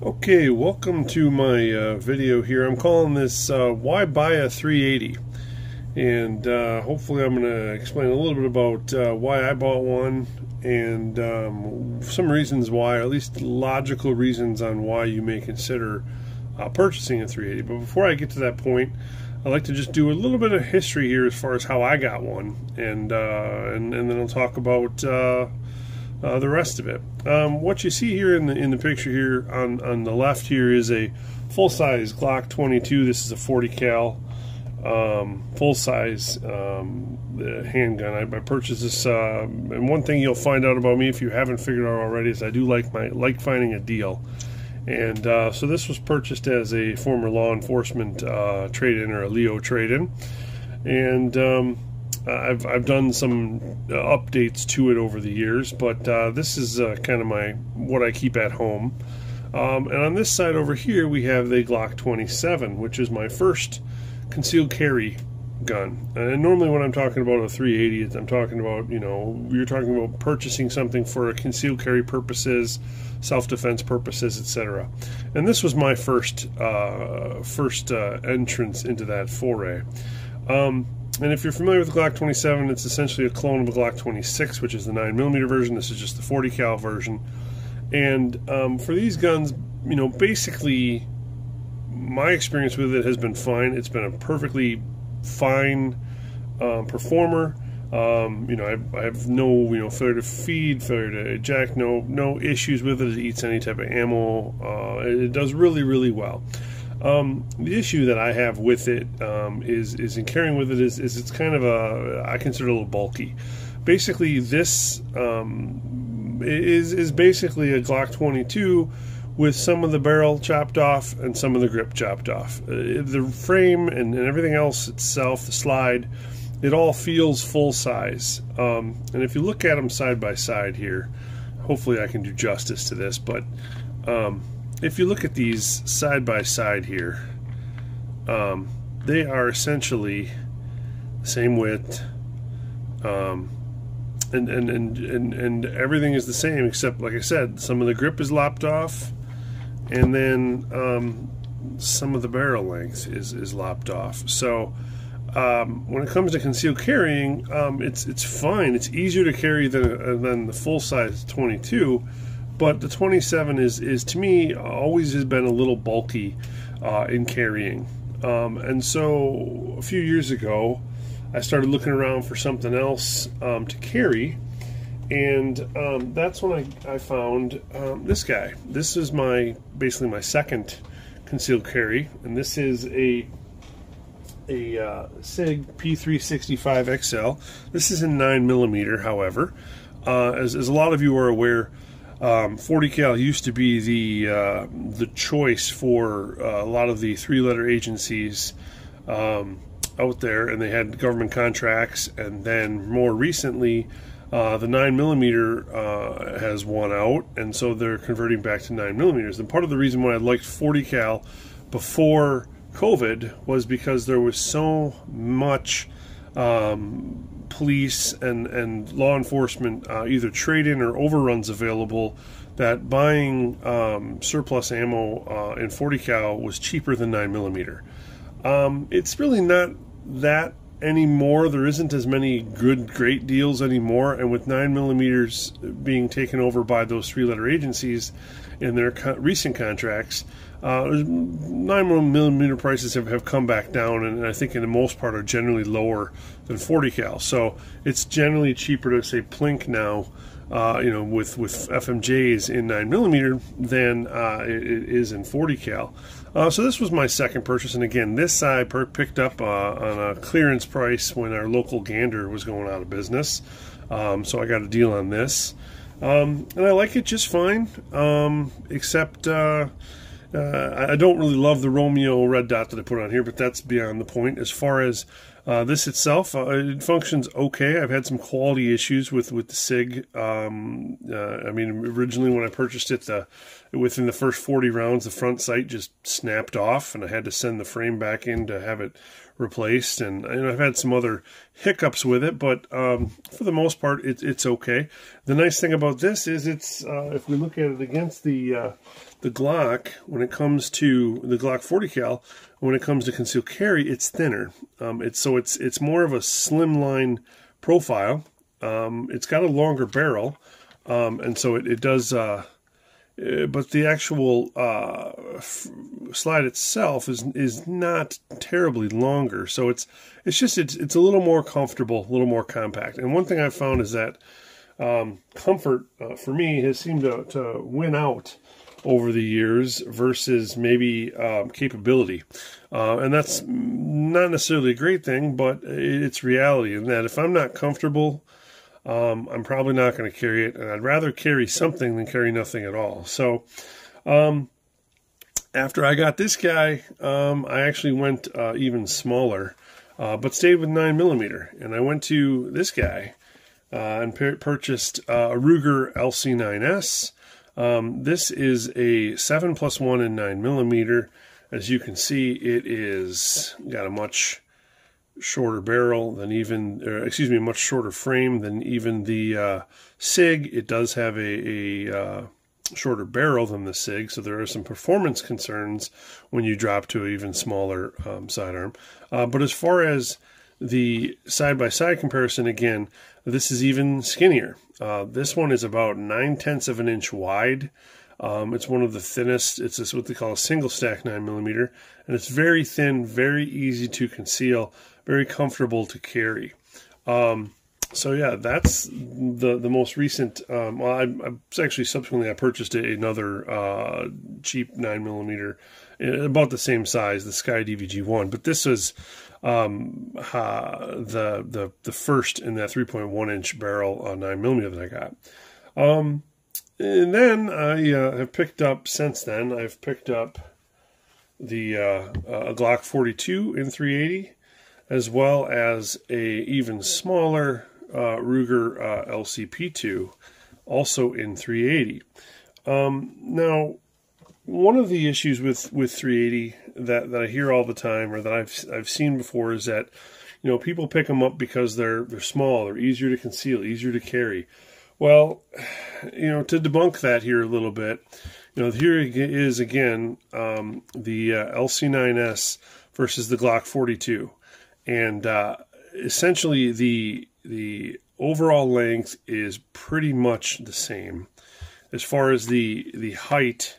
Okay, welcome to my uh, video here. I'm calling this uh, Why Buy a 380? And uh, hopefully I'm going to explain a little bit about uh, why I bought one and um, some reasons why, or at least logical reasons on why you may consider uh, purchasing a 380. But before I get to that point, I'd like to just do a little bit of history here as far as how I got one, and uh, and, and, then I'll talk about uh, the rest of it. Um, what you see here in the in the picture here on on the left here is a full size Glock 22. This is a 40 cal um, full size um, handgun. I, I, purchased this, uh, and one thing you'll find out about me if you haven't figured out already is I do like my like finding a deal. And uh, so this was purchased as a former law enforcement uh, trade-in or a Leo trade-in, and um, I've, I've done some uh, updates to it over the years, but uh, this is uh, kind of my what I keep at home. Um, and on this side over here, we have the Glock 27, which is my first concealed carry gun. And normally, when I'm talking about a 380, I'm talking about you know you're talking about purchasing something for a concealed carry purposes, self-defense purposes, etc. And this was my first uh, first uh, entrance into that foray. Um, and if you're familiar with the Glock 27, it's essentially a clone of the Glock 26, which is the 9mm version. This is just the 40 cal version. And um, for these guns, you know, basically, my experience with it has been fine. It's been a perfectly fine um, performer. Um, you know, I, I, have no, you know, failure to feed, failure to eject, no, no issues with it. It eats any type of ammo. Uh, it does really, really well. Um, the issue that I have with it um, is is in carrying with it is, is it's kind of a I consider it a little bulky. Basically, this um, is is basically a Glock 22 with some of the barrel chopped off and some of the grip chopped off. Uh, the frame and, and, everything else itself, the slide, it all feels full size. Um, and if you look at them side by side here, hopefully I can do justice to this, but um, if you look at these side by side here, um, they are essentially the same width, um, and, and, and, and, and everything is the same except, like I said, some of the grip is lopped off, and then um, some of the barrel length is, is lopped off. So um, when it comes to concealed carrying, um, it's it's fine. It's easier to carry than, than the full size 22 but the 27 is is to me always has been a little bulky uh, in carrying. Um, and so a few years ago, I started looking around for something else um, to carry, and um, that's when I, I found um, this guy. This is my basically my second concealed carry, and this is a a uh, Sig P365 XL. This is in nine millimeter, however. Uh, as, as a lot of you are aware, um, 40 cal used to be the uh, the choice for uh, a lot of the three letter agencies um, out there, and they had government contracts. And then more recently, uh, the nine millimeter uh, has won out, and so they're converting back to nine millimeters. And part of the reason why I liked 40 cal before COVID was because there was so much. Um, police and, and law enforcement uh, either trade in or overruns available that buying um, surplus ammo uh, in 40 cal was cheaper than 9 millimeter. Um, it's really not that anymore. There isn't as many good, great deals anymore. And with 9 millimeters being taken over by those three letter agencies in their co- recent contracts, uh, 9 millimeter prices have, have come back down, and I think in the most part are generally lower than 40 cal. So it's generally cheaper to say plink now, uh, you know, with with FMJs in 9 millimeter than uh, it, it is in 40 cal. Uh, so this was my second purchase, and again, this I picked up uh, on a clearance price when our local Gander was going out of business. Um, so I got a deal on this, um, and I like it just fine, um, except uh, I don't really love the Romeo red dot that I put on here, but that's beyond the point. As far as uh, this itself, uh, it functions okay. I've had some quality issues with with the Sig. Um, uh, I mean, originally when I purchased it, the within the first 40 rounds, the front sight just snapped off, and I had to send the frame back in to have it replaced, and know, I've had some other hiccups with it, but um, for the most part, it, it's okay. The nice thing about this is it's uh, if we look at it against the uh, the Glock, when it comes to the Glock 40 cal, when it comes to concealed carry, it's thinner. Um, it's so it's it's more of a slimline profile. Um, it's got a longer barrel, um, and so it, it does. Uh, uh, but the actual uh, slide itself is is not terribly longer. So it's it's just it's it's a little more comfortable, a little more compact. And one thing I've found is that um, comfort uh, for me has seemed to, to win out over the years versus maybe um, capability. Uh, and that's not necessarily a great thing, but it's reality in that if I'm not comfortable um, I'm probably not going to carry it, and I'd rather carry something than carry nothing at all. So, um, after I got this guy, um, I actually went uh, even smaller, uh, but stayed with nine millimeter, and I went to this guy uh, and purchased uh, a Ruger LC9S. Um, this is a seven plus one and nine millimeter. As you can see, it is got a much shorter barrel than even, or excuse me, a much shorter frame than even the uh, SIG. It does have a, a uh, shorter barrel than the SIG, so there are some performance concerns when you drop to an even smaller um, sidearm. Uh, but as far as the side-by-side comparison, again, this is even skinnier. Uh, this one is about nine tenths of an inch wide. Um, it's one of the thinnest. It's what they call a single stack nine millimeter, and it's very thin, very easy to conceal very comfortable to carry. Um, so yeah, that's the the most recent. Um, I, I, actually subsequently I purchased another uh, cheap nine millimeter, uh, about the same size, the SCCY DVG one. But this was um, uh, the the the first in that 3.1 inch barrel uh, nine millimeter that I got. Um, and then I uh, have picked up since then. I've picked up the uh, Glock 42 in 380 as well as a even smaller uh, Ruger uh, LCP2, also in 380. Um, now, one of the issues with, with 380 that, that I hear all the time, or that I've I've seen before, is that you know people pick them up because they're they're small, they're easier to conceal, easier to carry. Well, you know, to debunk that here a little bit, you know, here is again um, the uh, LC9S versus the Glock 42 and uh, essentially the the overall length is pretty much the same. As far as the the height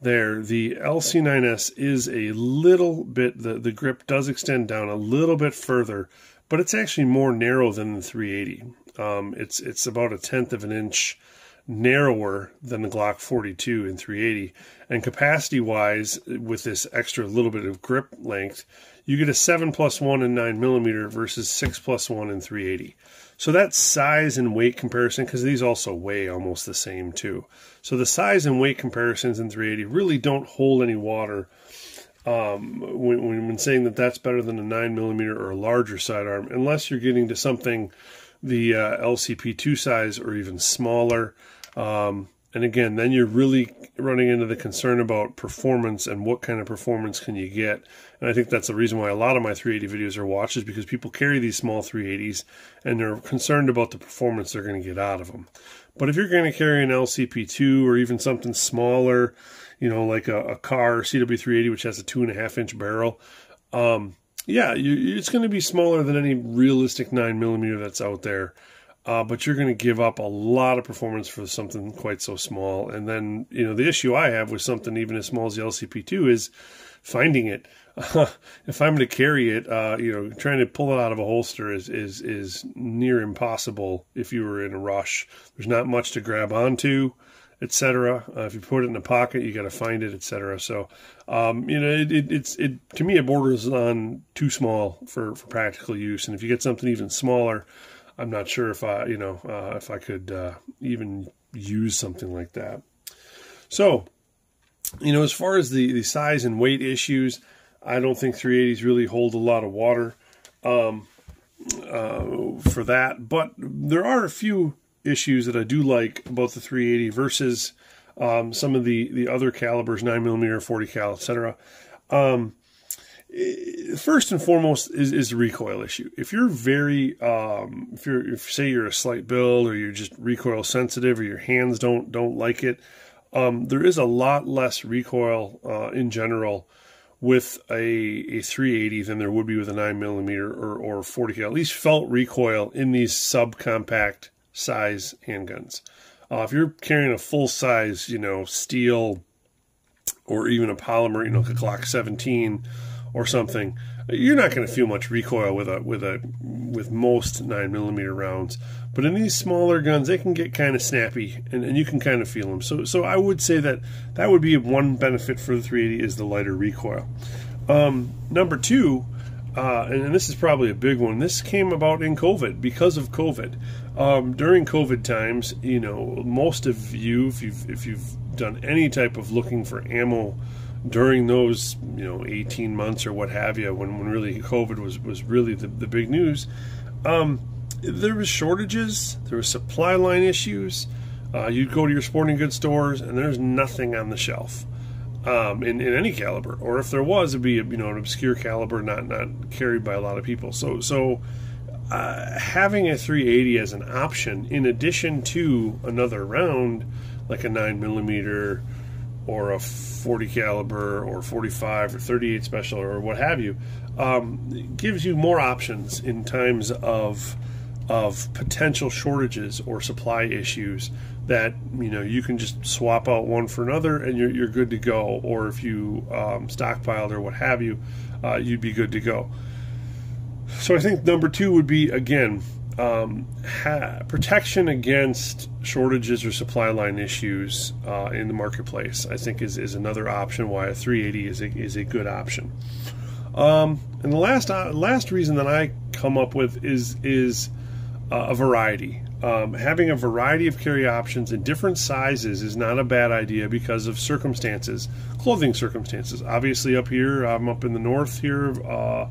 there, the LC9S is a little bit the the grip does extend down a little bit further, but it's actually more narrow than the 380. Um, it's it's about a tenth of an inch narrower than the Glock 42 and 380. And capacity wise, with this extra little bit of grip length, you get a 7 plus 1 and 9 millimeter versus 6 plus 1 and 380. So that size and weight comparison, because these also weigh almost the same too. So the size and weight comparisons in 380 really don't hold any water um, when, when saying that that's better than a 9 millimeter or a larger sidearm, unless you're getting to something the uh, LCP2 size or even smaller. Um, and again, then you're really running into the concern about performance and what kind of performance can you get. And I think that's the reason why a lot of my 380 videos are watched is because people carry these small 380s and they're concerned about the performance they're going to get out of them. But if you're going to carry an LCP2 or even something smaller, you know, like a, a Kahr CW380, which has a two and a half inch barrel, um, yeah, you, it's going to be smaller than any realistic nine millimeter that's out there uh, but you're going to give up a lot of performance for something quite so small. And then, you know, the issue I have with something even as small as the LCP2 is finding it. If I'm going to carry it, uh, you know, trying to pull it out of a holster is, is, is near impossible if you were in a rush. There's not much to grab onto, etc. Uh, if you put it in a pocket, you got to find it, etc. So, um, you know, it, it, it's it to me it borders on too small for for practical use. And if you get something even smaller, I'm not sure if I, you know, uh, if I could uh, even use something like that. So, you know, as far as the, the size and weight issues, I don't think 380s really hold a lot of water um, uh, for that. But there are a few issues that I do like about the 380 versus um, some of the, the other calibers, 9mm, 40 cal, etc. Um, first and foremost is, is the recoil issue. If you're very, um, if you're, if say you're a slight build or you're just recoil sensitive or your hands don't don't like it, um, there is a lot less recoil uh, in general with a, a 380 than there would be with a 9 millimeter or, or 40 cal. At least felt recoil in these subcompact size handguns. Uh, if you're carrying a full size, you know, steel or even a polymer, you know, like a Glock 17 or something, you're not going to feel much recoil with a with a with most nine millimeter rounds. But in these smaller guns, they can get kind of snappy, and, and you can kind of feel them. So so I would say that that would be one benefit for the 380 is the lighter recoil. Um, number two. Uh, and, and, this is probably a big one. This came about in COVID because of COVID. Um, during COVID times, you know, most of you, if you've if you've done any type of looking for ammo during those you know 18 months or what have you when, when really covid was was really the, the big news um, there was shortages there was supply line issues. Uh, you'd go to your sporting goods stores and there's nothing on the shelf um, in, in any caliber or if there was it'd be you know an obscure caliber not not carried by a lot of people. So so uh, having a 380 as an option in addition to another round like a 9 millimeter or a 40 caliber or 45 or 38 special or what have you um, gives you more options in times of of potential shortages or supply issues that you know you can just swap out one for another and you're, you're good to go. Or if you um, stockpiled or what have you uh, you'd be good to go. So I think number two would be again um, ha- protection against shortages or supply line issues uh, in the marketplace, I think, is, is another option why a 380 is a, is a good option. Um, and the last uh, last reason that I come up with is is uh, a variety. Um, having a variety of carry options in different sizes is not a bad idea because of circumstances, clothing circumstances. Obviously, up here, I'm up in the north here uh,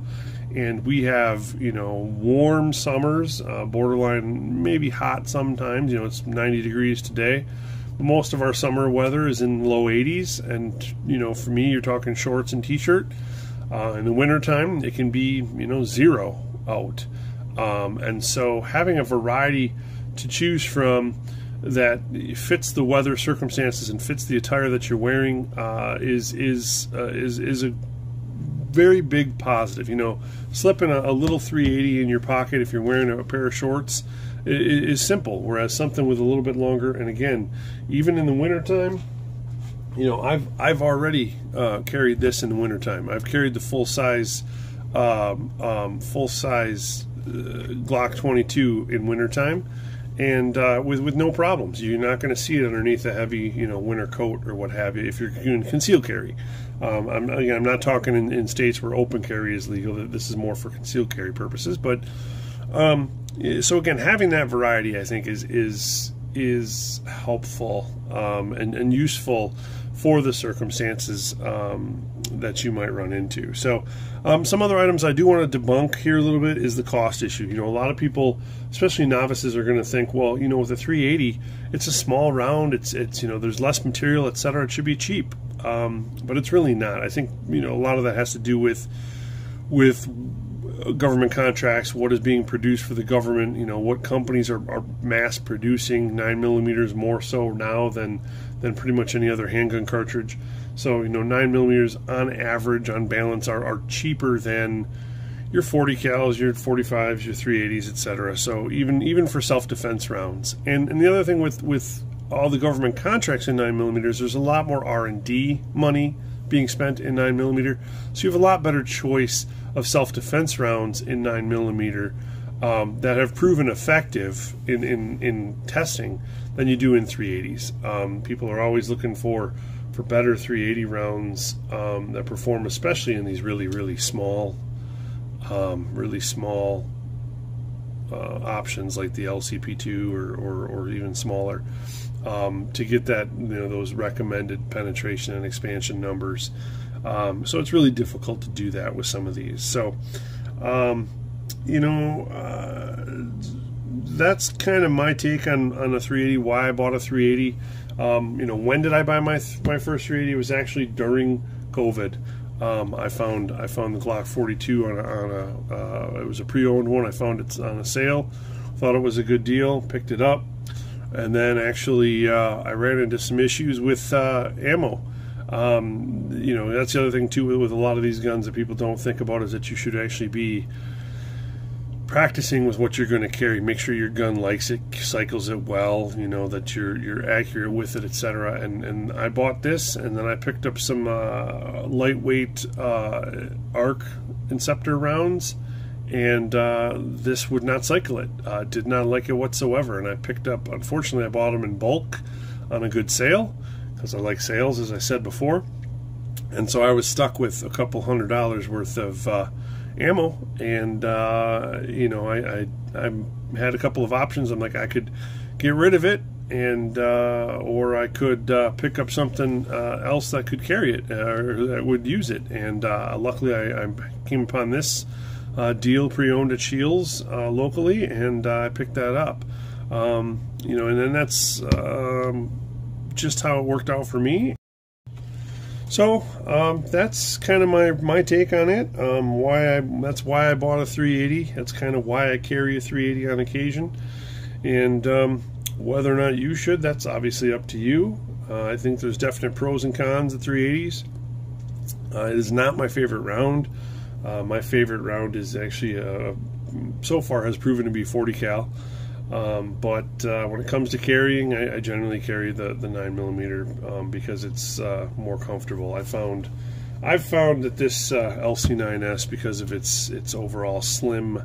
and we have you know warm summers, uh, borderline maybe hot sometimes. You know it's 90 degrees today. Most of our summer weather is in low 80s, and you know for me, you're talking shorts and t-shirt. Uh, in the wintertime, it can be you know zero out, um, and so having a variety to choose from that fits the weather circumstances and fits the attire that you're wearing uh, is is uh, is is a very big positive. You know, slipping a, a, little 380 in your pocket if you're wearing a, pair of shorts is, simple. Whereas something with a little bit longer, and again, even in the wintertime, you know, I've I've already uh, carried this in the wintertime. I've carried the full size, um, um, full size uh, Glock 22 in wintertime and uh, with with no problems. You're not going to see it underneath a heavy, you know, winter coat or what have you if you're doing concealed carry. Um, I'm, again, I'm not talking in, in, states where open carry is legal. This is more for concealed carry purposes. But um, so again, having that variety, I think, is is is helpful um, and, and useful for the circumstances um, that you might run into. So, um, some other items I do want to debunk here a little bit is the cost issue. You know, a lot of people, especially novices, are going to think, well, you know, with a 380, it's a small round, it's it's you know, there's less material, etc. It should be cheap, um, but it's really not. I think you know a lot of that has to do with with government contracts, what is being produced for the government, you know, what companies are, are mass producing nine millimeters more so now than than pretty much any other handgun cartridge. So, you know, 9 millimeters on average, on balance, are, are cheaper than your 40 cals, your 45s, your 380s, etc. So even even for self-defense rounds. And and the other thing with with all the government contracts in 9 millimeters, there's a lot more R&D money being spent in 9 millimeter. So you have a lot better choice of self-defense rounds in 9 millimeter um, that have proven effective in, in, in testing than you do in 380s. Um, people are always looking for for better 380 rounds um, that perform, especially in these really really small, um, really small uh, options like the LCP2 or, or, or even smaller. Um, to get that you know those recommended penetration and expansion numbers. Um, so it's really difficult to do that with some of these. So um, you know. Uh, that's kind of my take on, on a 380. Why I bought a 380. Um, you know, when did I buy my my first 380? It was actually during COVID. Um, I found I found the Glock 42 on a, on a uh, it was a pre-owned one. I found it on a sale. Thought it was a good deal. Picked it up, and then actually uh, I ran into some issues with uh, ammo. Um, you know that's the other thing too with, a lot of these guns that people don't think about is that you should actually be practicing with what you're going to carry. Make sure your gun likes it, cycles it well. You know that you're you're accurate with it, etc. And and I bought this, and then I picked up some uh, lightweight uh, ARX Inceptor rounds, and uh, this would not cycle it. Uh, did not like it whatsoever. And I picked up. Unfortunately, I bought them in bulk on a good sale because I like sales, as I said before. And so I was stuck with a couple hundred dollars worth of uh, ammo, and uh, you know, I, I I had a couple of options. I'm like, I could get rid of it, and uh, or I could uh, pick up something else that could carry it or that would use it. And luckily, I, I, came upon this uh, deal pre-owned at Shields locally, and I picked that up. Um, you know, and then that's um, just how it worked out for me. So um, that's kind of my my take on it. Um, why I that's why I bought a 380. That's kind of why I carry a 380 on occasion. And um, whether or not you should, that's obviously up to you. Uh, I think there's definite pros and cons of 380s. Uh, it is not my favorite round. Uh, my favorite round is actually uh, so far has proven to be 40 cal. Um, but uh, when it comes to carrying, I, I generally carry the, the 9 millimeter um, because it's uh, more comfortable. I found I've found that this uh, LC9S because of its its overall slim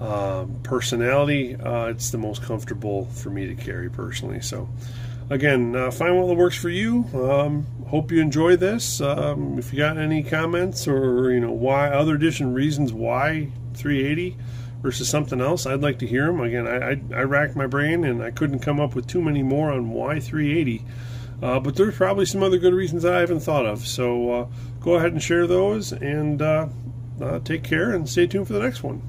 um, personality, uh, it's the most comfortable for me to carry personally. So again, uh, find what works for you. Um, hope you enjoy this. Um, if you got any comments or you know why other additional reasons why 380 versus something else, I'd like to hear them. Again, I, I, I racked my brain and I couldn't come up with too many more on why 380. Uh, but there's probably some other good reasons that I haven't thought of. So uh, go ahead and share those and uh, uh take care and stay tuned for the next one.